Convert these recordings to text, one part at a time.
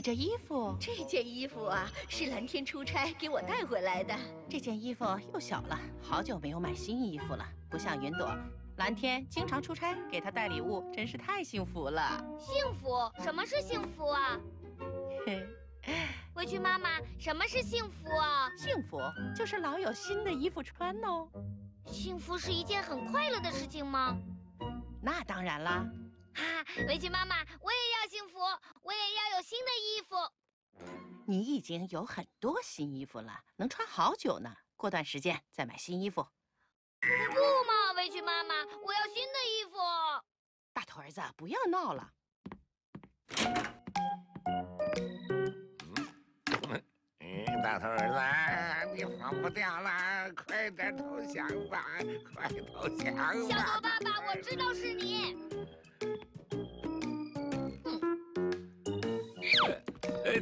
你这衣服，这件衣服啊，是蓝天出差给我带回来的。这件衣服又小了，好久没有买新衣服了。不像云朵，蓝天经常出差，给她带礼物，真是太幸福了。幸福？什么是幸福啊？嘿，委屈妈妈，什么是幸福啊？幸福就是老有新的衣服穿哦。幸福是一件很快乐的事情吗？那当然啦。哈，围裙妈妈，我也要幸福，我也要有新的衣服。你已经有很多新衣服了，能穿好久呢。过段时间再买新衣服。不嘛，围裙妈妈，我要新的衣服。大头儿子，不要闹了。嗯，大头儿子，你跑不掉了，快点投降吧，快投降吧！小头爸爸，我知道是你。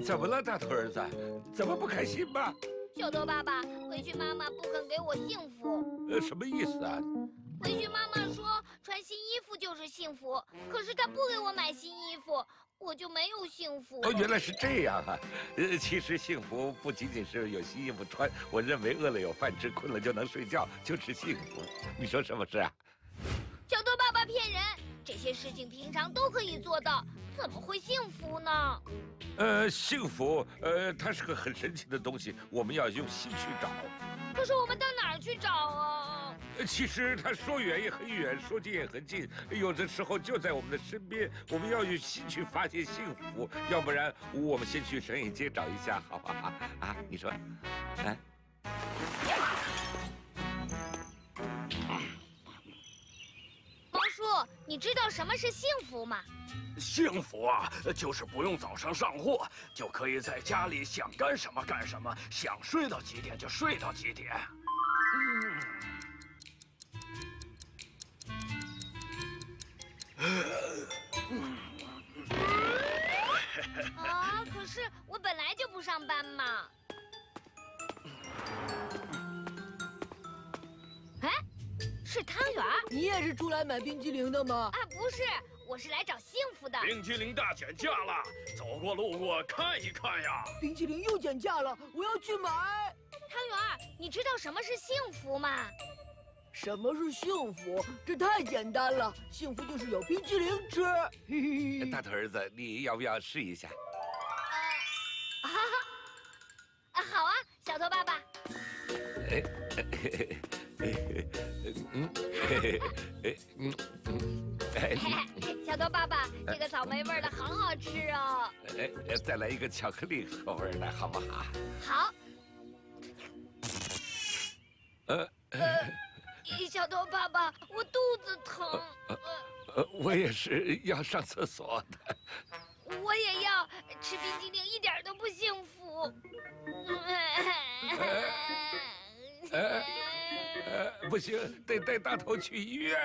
怎么了，大头儿子？怎么不开心吗？小头爸爸，围裙妈妈不肯给我幸福。呃，什么意思啊？围裙妈妈说穿新衣服就是幸福，可是她不给我买新衣服，我就没有幸福。哦，原来是这样啊！呃，其实幸福不仅仅是有新衣服穿，我认为饿了有饭吃，困了就能睡觉就是幸福。你说是不是啊？小头爸爸骗人，这些事情平常都可以做到。怎么会幸福呢？呃，幸福，呃，它是个很神奇的东西，我们要用心去找。可是我们到哪儿去找啊？其实它说远也很远，说近也很近，有的时候就在我们的身边。我们要用心去发现幸福，要不然我们先去神隐街找一下，好不好？啊，你说，哎。你知道什么是幸福吗？幸福啊，就是不用早上上货，就可以在家里想干什么干什么，想睡到几点就睡到几点。啊，可是我本来就不上班嘛。是汤圆你也是出来买冰激凌的吗？啊，不是。我是来找幸福的。冰激凌大减价了，走过路过看一看呀。冰激凌又减价了，我要去买。汤圆，你知道什么是幸福吗？什么是幸福？这太简单了，幸福就是有冰激凌吃。嘿嘿。大头儿子，你要不要试一下？啊，啊好啊，小头爸爸。哎，嗯，嗯嗯。小头爸爸，这个草莓味的好好吃哦！哎，再来一个巧克力口味的，好不好？好。呃，小头爸爸，我肚子疼。呃，我也是要上厕所的。我也要吃冰激凌，一点都不幸福。呃，不行，得带大头去医院。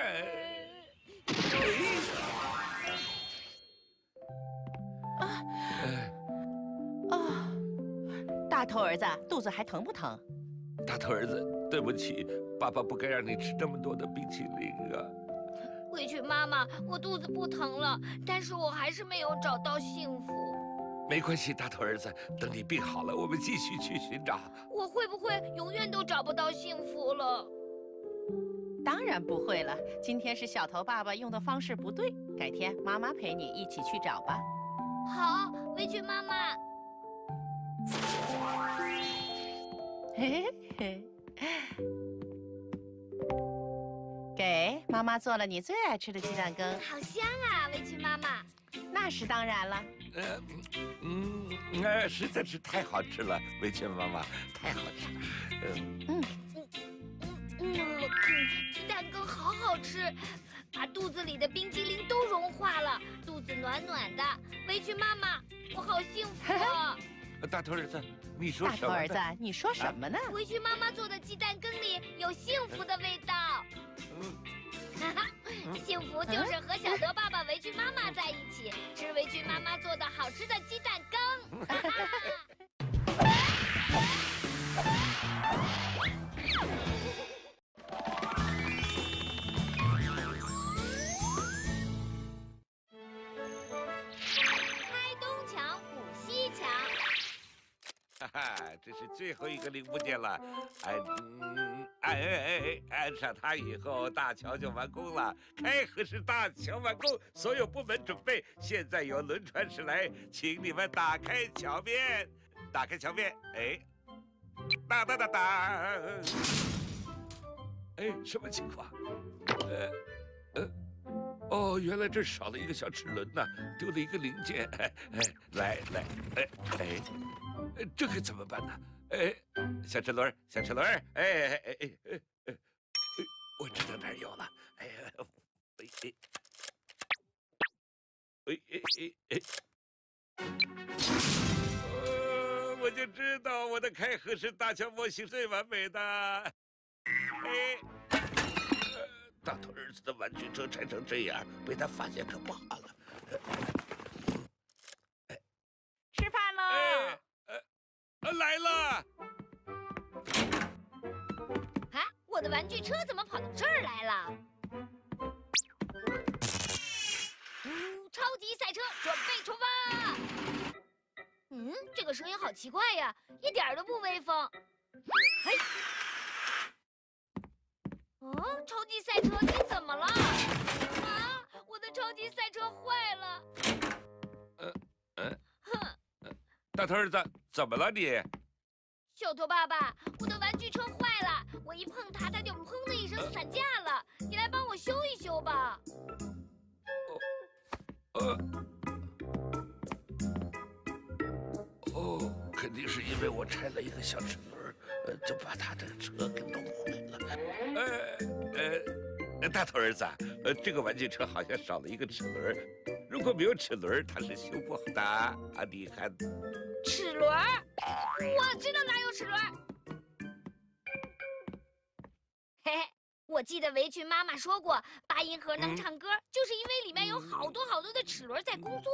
啊啊！大头儿子，肚子还疼不疼？大头儿子，对不起，爸爸不该让你吃这么多的冰淇淋啊！委屈妈妈，我肚子不疼了，但是我还是没有找到幸福。没关系，大头儿子，等你病好了，我们继续去寻找。我会不会永远都找不到幸福了？当然不会了。今天是小头爸爸用的方式不对，改天妈妈陪你一起去找吧。好，围裙妈妈。嘿嘿嘿，给妈妈做了你最爱吃的鸡蛋羹，好香啊！围裙妈妈，那是当然了。呃，嗯，那实在是太好吃了，围裙妈妈，太好吃了。嗯嗯嗯嗯，鸡蛋羹好好吃。把肚子里的冰激凌都融化了，肚子暖暖的。围裙妈妈，我好幸福啊！大头儿子，你说什么？大头儿子，你说什么呢？围裙妈妈做的鸡蛋羹里有幸福的味道。嗯哈哈，幸福就是和小德爸爸、围裙妈妈在一起，吃围裙妈妈做的好吃的鸡蛋羹。哈哈。这是最后一个零部件了。哎，嗯，哎哎哎，安上它以后，大桥就完工了。开合式大桥完工，所有部门准备。现在由轮船驶来，请你们打开桥面，打开桥面。哎，哒哒哒哒。哎，什么情况？呃，呃，哦，原来这少了一个小齿轮呢，丢了一个零件。哎，来来，哎哎，这可怎么办呢？哎，小齿轮，小齿轮，哎哎哎哎哎哎，我知道哪儿有了。哎呀，哎哎，哎哎哎哎，呃，我就知道我的开合式大桥模型最完美的。哎，大头儿子的玩具车拆成这样，被他发现可不好了。吃饭喽！哎，呃，来了。的玩具车怎么跑到这儿来了？超级赛车准备出发！嗯，这个声音好奇怪呀，一点都不威风。嘿。哦，超级赛车，你怎么了？啊，我的超级赛车坏了。呃呃，哼，大头儿子，怎么了你？小头爸爸，我的玩具车坏了，我一碰它，它就砰的一声散架了。你来帮我修一修吧。呃，哦，肯定是因为我拆了一个小齿轮，呃，就把他的车给弄坏了。呃呃，大头儿子，呃，这个玩具车好像少了一个齿轮，如果没有齿轮，它是修不好的啊！你还，齿轮，我知道哪有齿轮。嘿嘿，我记得围裙妈妈说过，八音盒能唱歌，就是因为里面有好多好多的齿轮在工作。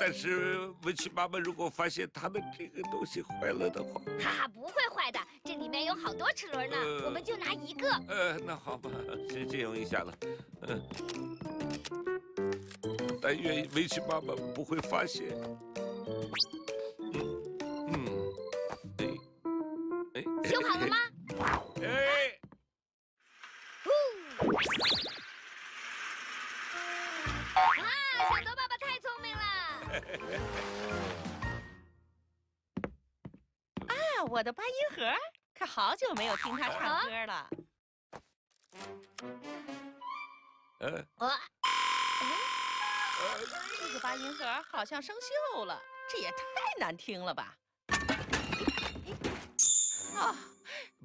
但是围裙妈妈如果发现它的这个东西坏了的话，哈哈，不会坏的，这里面有好多齿轮呢，我们就拿一个。呃，那好吧，先借用一下了。嗯，但愿围裙妈妈不会发现。啊，我的八音盒，可好久没有听他唱歌了。呃，这个八音盒好像生锈了，这也太难听了吧！啊，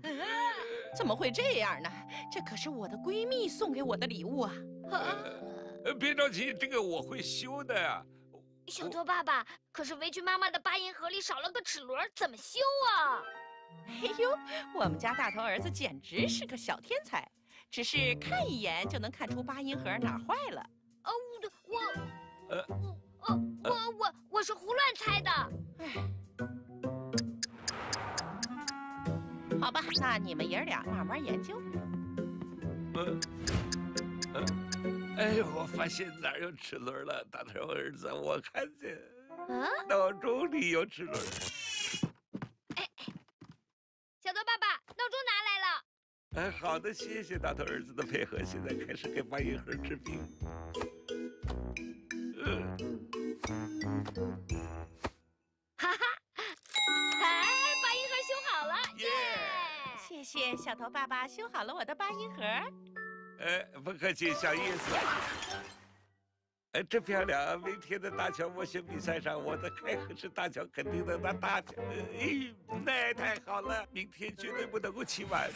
怎么会这样呢？这可是我的闺蜜送给我的礼物啊！呃，别着急，这个我会修的呀。小头爸爸，可是围裙妈妈的八音盒里少了个齿轮，怎么修啊？哎呦，我们家大头儿子简直是个小天才，只是看一眼就能看出八音盒哪儿坏了。哦，我，呃，我，我，我，我是胡乱猜的。哎，好吧，那你们爷俩慢慢研究。嗯，嗯。哎呦！我发现哪儿有齿轮了，大头儿子，我看见闹钟里有齿轮。哎哎，小头爸爸，闹钟拿来了。哎，好的，谢谢大头儿子的配合。现在开始给八音盒治病。嗯。哈哈，哎，八音盒修好了，耶！谢谢小头爸爸修好了我的八音盒。哎，不客气，小意思。哎，真漂亮！明天的大桥模型比赛上，我的开合式大桥肯定能拿大奖。哎，那太好了，明天绝对不能够起晚。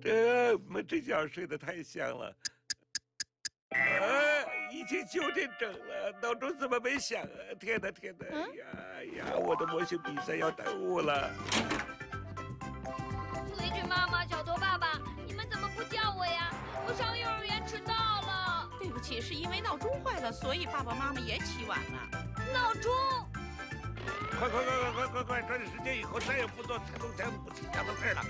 这我这觉睡得太香了。啊！已经九点整了，闹钟怎么没响啊？天哪，天哪！呀呀，我的模型比赛要耽误了。围裙妈妈、小头爸爸，你们怎么不叫我呀？我上幼儿园迟到了。对不起，是因为闹钟坏了，所以爸爸妈妈也起晚了。闹钟！快快快快快快快，抓紧时间，以后再也不做踩动项目、不起家的事了。